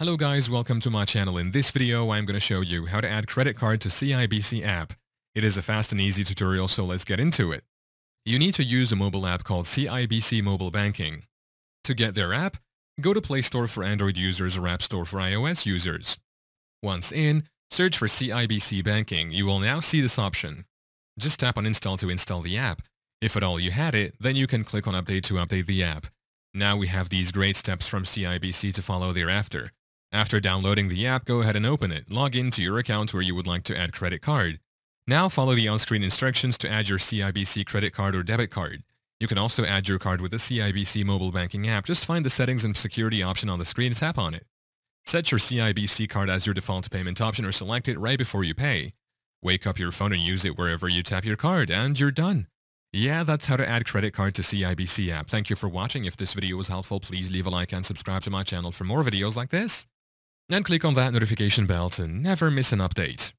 Hello guys, welcome to my channel. In this video, I'm going to show you how to add credit card to CIBC app. It is a fast and easy tutorial, so let's get into it. You need to use a mobile app called CIBC Mobile Banking. To get their app, go to Play Store for Android users or App Store for iOS users. Once in, search for CIBC Banking. You will now see this option. Just tap on Install to install the app. If at all you had it, then you can click on Update to update the app. Now we have these great steps from CIBC to follow thereafter. After downloading the app, go ahead and open it. Log in to your account where you would like to add credit card. Now follow the on-screen instructions to add your CIBC credit card or debit card. You can also add your card with the CIBC mobile banking app. Just find the settings and security option on the screen and tap on it. Set your CIBC card as your default payment option or select it right before you pay. Wake up your phone and use it wherever you tap your card and you're done. Yeah, that's how to add credit card to CIBC app. Thank you for watching. If this video was helpful, please leave a like and subscribe to my channel for more videos like this and click on that notification bell to never miss an update.